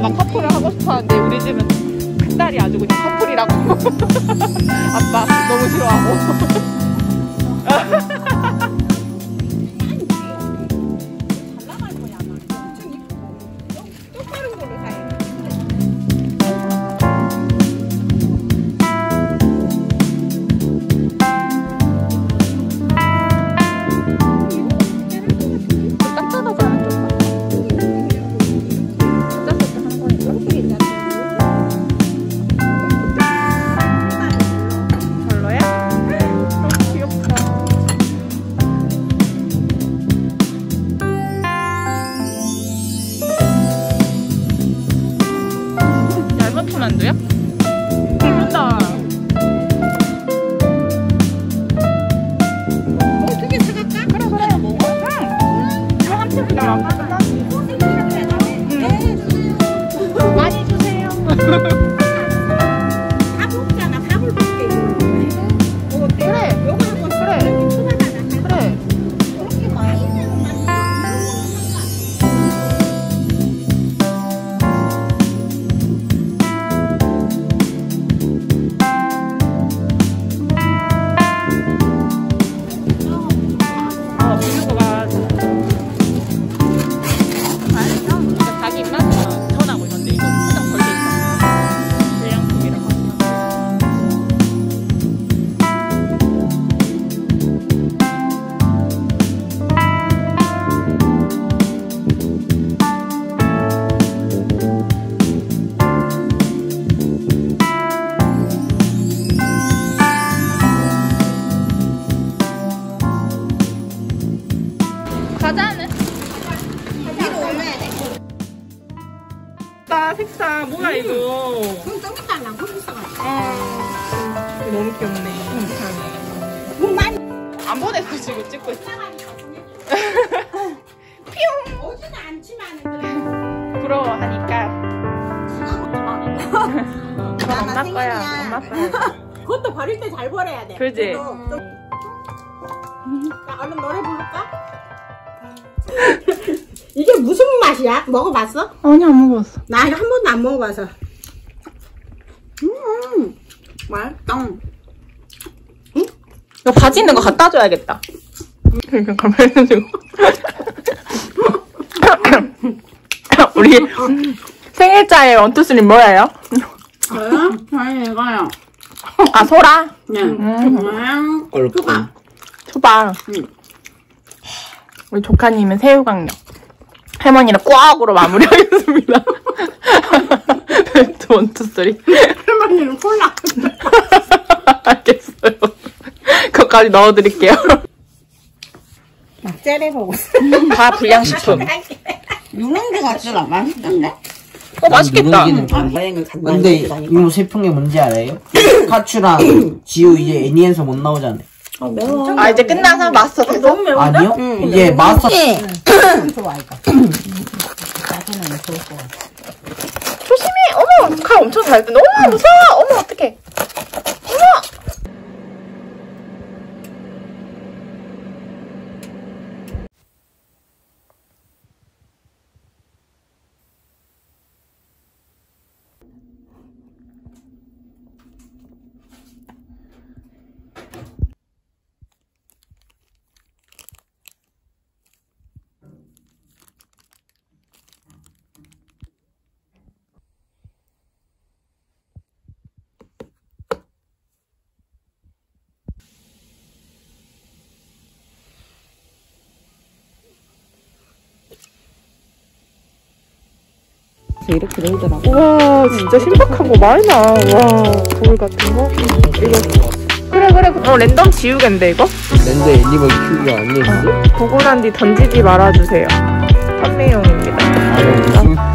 막 커플을 하고 싶었는데 우리 집은 큰딸이 아주 그냥 커플이라고. 아빠 너무 싫어하고 Thank. 나 색상 뭐야 이거? 그럼 좀 이따 나 거기 있어가지고. 아, 너무 귀엽네. 뭐 많이 안 지금 찍고 있어. 뿅. 오지도 않지만은 그래. 부러워하니까. 그건 엄마 나만 거야. 엄마 거야. 그것도 버릴 때 잘 버려야 돼. 그지? 좀- 자, 얼른 노래 부를까? 이게 무슨 맛이야? 먹어봤어? 아니 안 먹었어. 나한 번도 안 먹어봐서. 음, 맛있다. 이거 바지 있는 거 갖다 줘야겠다. 그러니까 가만히 있는 우리 생일자의 원투쓰리 뭐예요? 저요? 저희 이거요. 아 소라. 네. 음. 얼굴 초밥. 응. 우리 조카님은 새우강력. 할머니는 꽉으로 마무리하겠습니다. 벨트 one two three. 할머니는 콜라. 알겠어요. 그것까지 넣어드릴게요. 막 째려보고. 다 불량식품. 누룽지 같지가 맛있던데? 어 맛있겠다. 누룽지는 근데 이거 슬픈 게 뭔지 알아요? 카츄랑 지우 이제 애니에서 못 나오잖아요. 아 이제 끝나서 마스터 됐어? 너무 매운데? 아니요? 이게 마스터 좋아, 이거. 조심해. 어머 칼 엄청 잘 드네. 어머 무서워. 어머 어떡해. 게 이렇게 늘더라고. 우와 진짜 신박한 거 많이 나와. 와 거울 같은 거? 이거. 그래 그래. 어 랜덤 지우개인데 이거? 랜덤 animal 키우기가 아니었어? 보고 난 뒤 던지지 말아주세요. 판매용입니다. 아,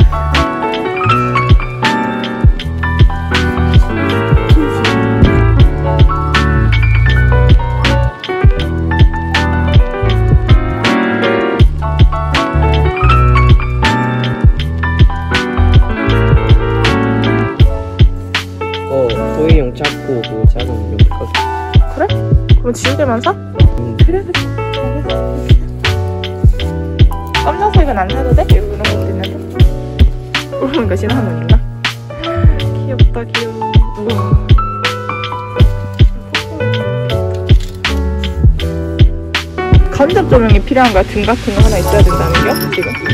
그럼 지우개만 사? 음. 그래 검정색은 안 사도 돼? 이런 것도 있는데 그런 거 건가? 귀엽다 귀여워 우와 간접 조명이 필요한 거야 등 같은 거 하나 있어야 된다는 게 지금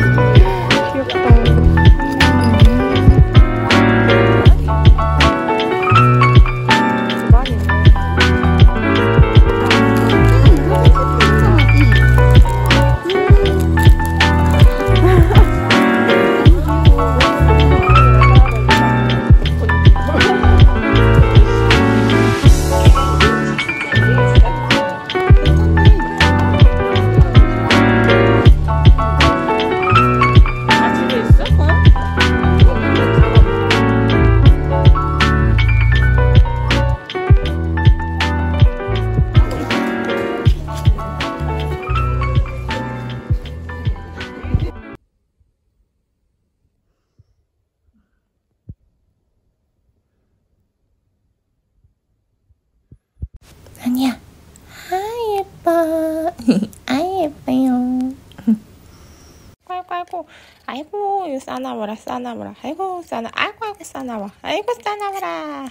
아니야. 아 예뻐. 아 예뻐요. 아이고 아이고 아이고 이거 싸나봐라 싸나봐라 아이고 싸나 아이고 아이고 싸나봐 아이고 싸나봐라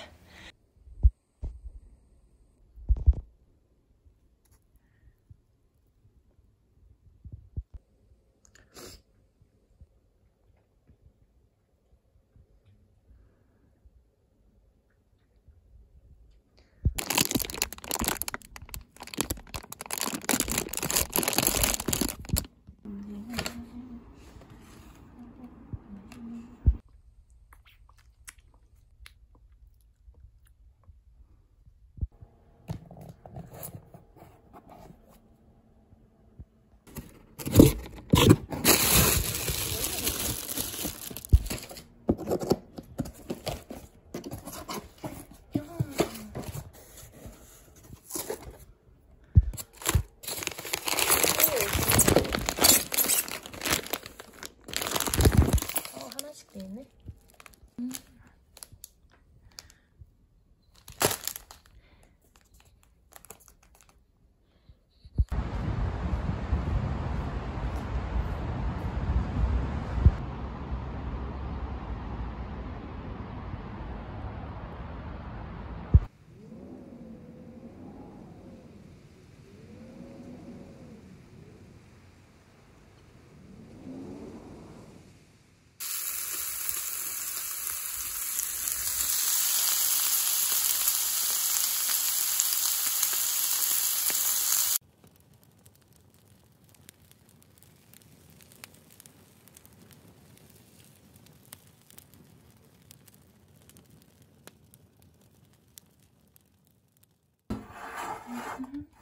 Mm -hmm.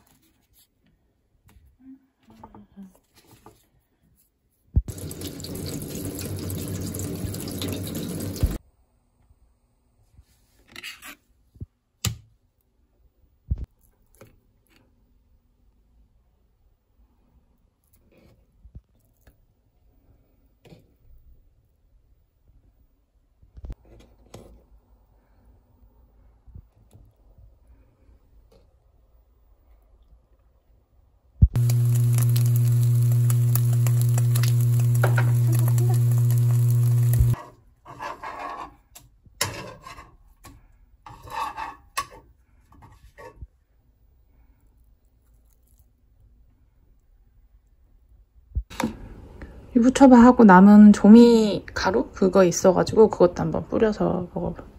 부초밥 하고 남은 조미 가루 그거 있어가지고 그것도 한번 뿌려서 먹어봐.